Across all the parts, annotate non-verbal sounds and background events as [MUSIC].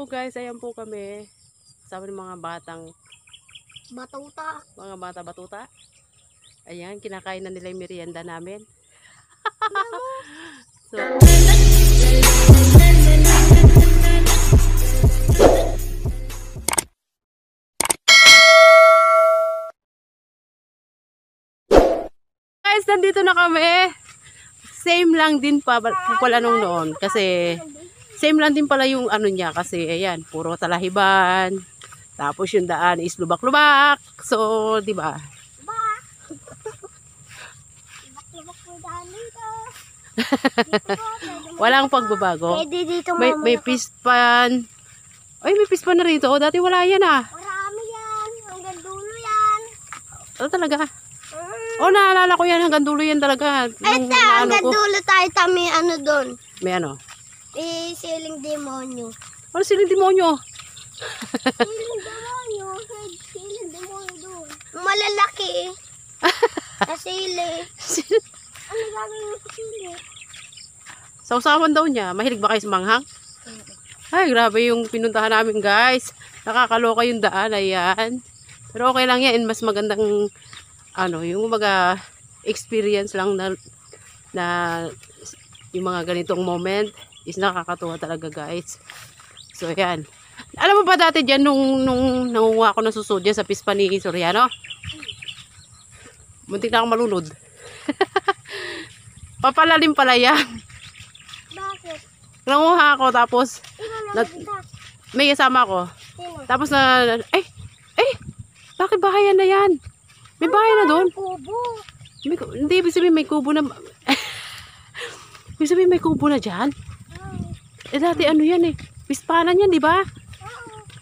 Po guys, ayan po kami. Kasama ng mga batang, Batuta. mga bata batuta. Ayan, kinakain na nila yung merienda namin. [LAUGHS] so, guys, nandito na kami. Same lang din pa pala nung noon. Kasi, same lang din pala yung ano niya. Kasi, ayan, puro talahiban. Tapos yung daan is lubak-lubak. So, di ba? [LAUGHS] Walang pagbabago. Pwede dito May, may pispan. Ay, may pispan na rito. Oh, dati wala yan ah. Marami yan. Hanggang dulo yan. Ano talaga? Mm. Oh, naalala ko yan. Hanggang dulo yan talaga. Ay, ta, hanggang ko. dulo tayo tami ano doon. May ano? Eh, siling demonyo. Ano siling demonyo? siling demonyo. Siling demonyo doon. Malalaki eh. [LAUGHS] Sa sili. Ano gagawin sa sili? Sausawan daw niya. Mahilig ba kayo sa manghang? Ay, grabe yung pinuntahan namin, guys. Nakakaloka yung daan. Ayan. Pero okay lang yan. Mas magandang, ano, yung mga experience lang na, na yung mga ganitong moment is nakakatuwa talaga, guys. So, ayan. Alam mo ba dati dyan, nung, nung nangunguha ako ng susod dyan sa pispa ni Soriano? Muntik na ako malunod. [LAUGHS] Papalalim pala yan. Bakit? Nanguha ako tapos na may kasama ko. Sino? Tapos na, ay, ay, bakit bahayan na yan? May bahay na doon. Kubo. May, hindi, ibig sabihin may kubo na, [LAUGHS] ibig sabihin may kubo na dyan. Ah, Eh dati ano yan eh, pispanan yan, di ba? ah.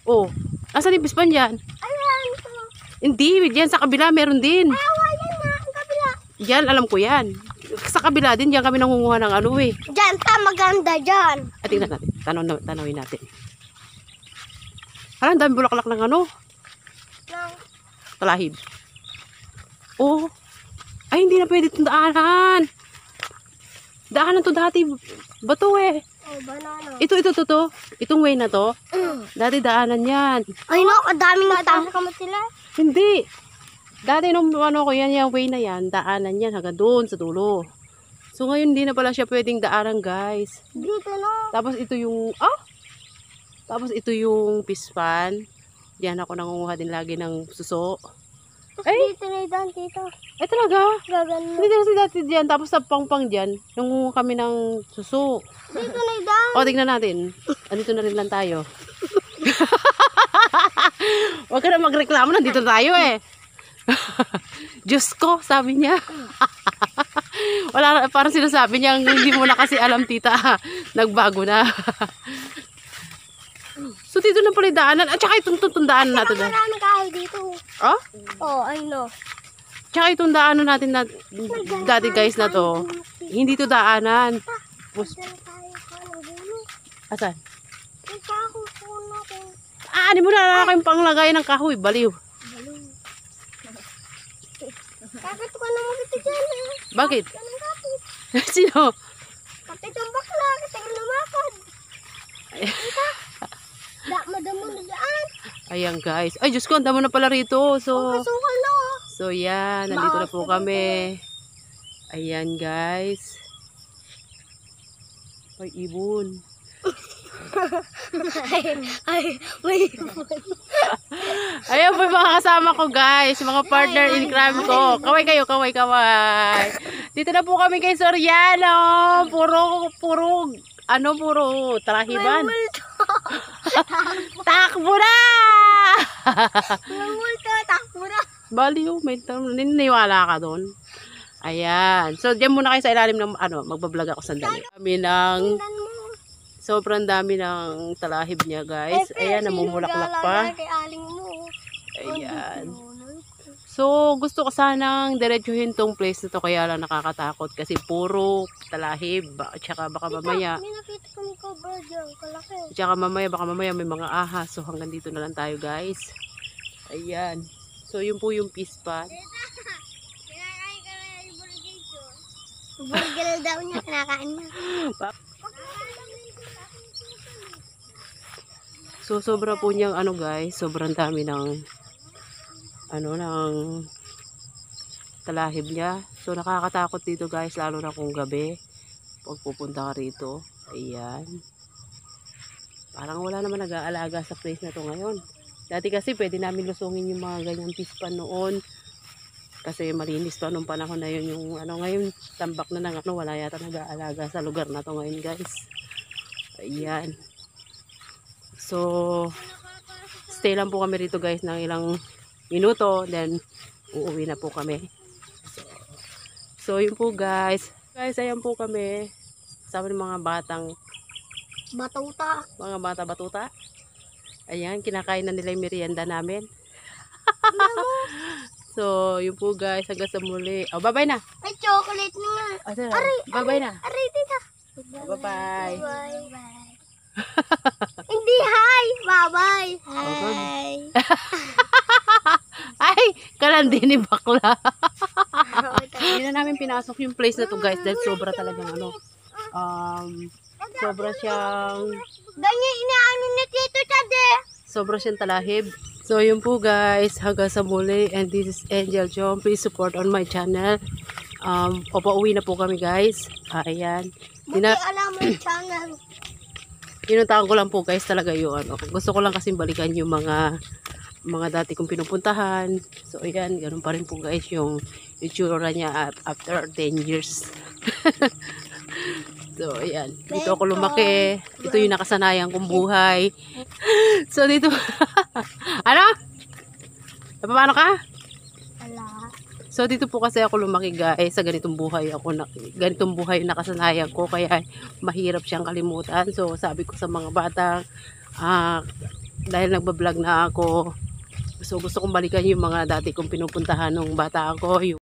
Oh, asan yung pispan dyan? Ayan to. Hindi, dyan sa kabila meron din. Awa yan na. Ang kabila. Yan, alam ko yan. Sa kabila din, dyan kami nangunguha ng ano eh. Diyan ta maganda dyan. At tingnan natin, tanaw, na- tanawin natin. Ang dami bulaklak ng ano, Nang talahib. Oh. Ay, hindi na pwede itong daanan. To dati. Bato eh. oh, banana. Ito, ito, to, to. Itong way na to. Dati daanan yan. Ay no, tao. Kadami sila. Hindi. Dati nung ano ko yan, yung way na yan, daanan yan hanggang doon sa dulo. So ngayon hindi na pala siya pwedeng daanan guys. Dito no. Tapos ito yung, ah! Tapos ito yung pispan. Diyan ako nangunguha din lagi ng suso. Ay! dito na yung dito. Eh talaga? Gagano. Hindi kasi dati dyan, tapos sa pangpang dyan, nangunguha kami ng suso. Dito na daan. O, tingnan natin. Andito na rin lang tayo. [LAUGHS] Huwag ka na magreklamo, nandito na tayo eh. [LAUGHS] Diyos ko, sabi niya. [LAUGHS] Wala, parang sinasabi niya, hindi mo na kasi alam tita, nagbago na. so, dito na pala yung daanan. At saka itong tutundaan natin. Marami kahoy dito. Oh? Oh, I know. Tsaka itong daanan natin na, dati guys na to, hindi to daanan. Pus- tayo. Asan? Yung. Ah, di mo na kayong panglagay ng kahoy, baliw. Kapit ko na dito dyan eh. Bakit? [LAUGHS] Sino? Kapit ang bakla. Kasi lumakad. Ika. Da, madamo na daan. Ayan guys. Ay, Diyos ko, ang damo na pala rito. So, Kasukal na oh. so yan. Nandito na po kami. Ayan guys. Ay, ibon. ay, [LAUGHS] ay, may [LAUGHS] Ayan po mga kasama ko guys. Mga partner in crime ko. Kaway kayo, kaway, kaway. Dito na po kami kay Soriano. Puro, puro, ano, puro trahiban. Takbo na! May multo. Takbo na. Baliw, may tam- niniwala ka doon. Ayan. So, diyan muna kayo sa ilalim ng, ano, magbablog ako sandali. Kami ng, sobrang dami ng talahib niya, guys. Ayan, namumulaklak pa. Ayan. So, gusto ko sanang diretsuhin tong place na to, kaya lang nakakatakot kasi puro talahib. At saka baka mamaya, Cover dyan. Kalaki. at saka mamaya, baka mamaya may mga ahas. So, hanggang dito na lang tayo, guys. Ayan. So, yun po yung peace spot. Kinakain ka na yung burgito. Burger daw niya. Kinakain niya. [LAUGHS] So, sobra po niyang ano guys, sobrang dami ng ano, ng talahib niya. So, nakakatakot dito guys, lalo na kung gabi. Pag pupunta ka rito. Ayan. Parang wala naman nag-aalaga sa place na to ngayon. Dati kasi pwede namin lusungin yung mga ganyang pispan noon. Kasi malinis pa nung panahon na yun yung ano ngayon tambak na ng ano wala yata nag-aalaga sa lugar na to ngayon guys. Ayan. So stay lang po kami rito guys ng ilang minuto then uuwi na po kami. So, so yun po guys. Guys ayan po kami. Sabi ng mga batang Batuta. mga bata batuta. Ayan, kinakain na nila yung merienda namin. [LAUGHS] so, yun po guys, hanggang sa muli. Oh, bye-bye na. Ay, chocolate na nga. Oh, sige. bye-bye na. Aray, dito. Bye-bye. Bye-bye. Hindi, hi. Bye-bye. bye. Hi. [LAUGHS] Ay, kalandi ni bakla. [LAUGHS] Hindi na namin pinasok yung place na to guys dahil sobra talagang ano. Um, sobra siyang Ganyan inaano ni Tito Tade. sobra siyang talahib. So, yun po guys, hanggang sa muli. And this is Angel John. Please support on my channel. Um, papauwi na po kami guys. Ayan. Buti Dina, alam mo yung [CLEARS THROAT] channel. Pinuntahan ko lang po guys talaga yung ano. Gusto ko lang kasi balikan yung mga mga dati kong pinupuntahan. So ayan, ganun pa rin po guys yung itsura niya at- after 10 years. [LAUGHS] so ayan, dito ako lumaki. Ito yung nakasanayan kong buhay. [LAUGHS] so dito, [LAUGHS] ano? Paano ka? Wala. So dito po kasi ako lumaki guys sa ganitong buhay ako na, ganitong buhay yung nakasanayan ko kaya mahirap siyang kalimutan. So sabi ko sa mga bata ah, dahil nagba-vlog na ako so gusto kong balikan yung mga dati kong pinupuntahan nung bata ako yung